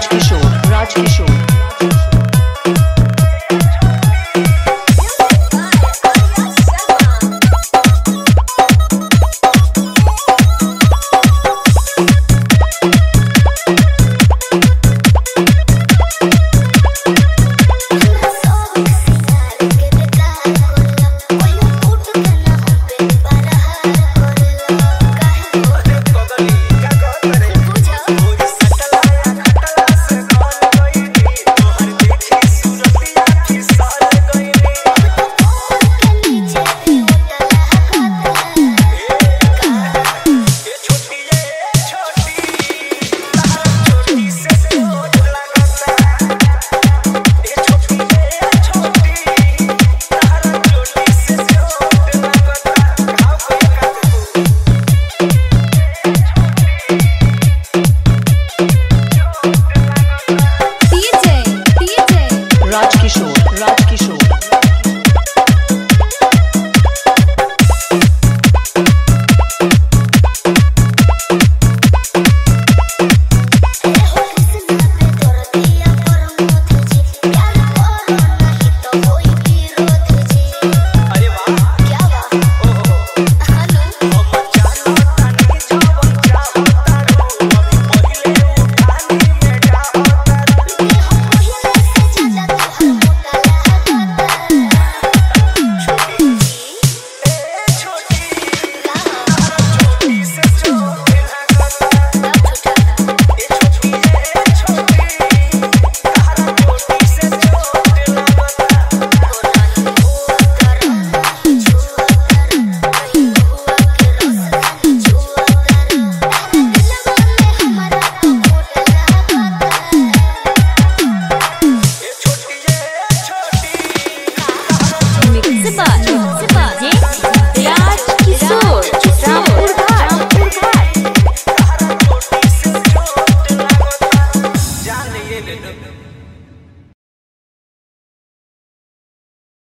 Raj Kishore, Raj Kishore.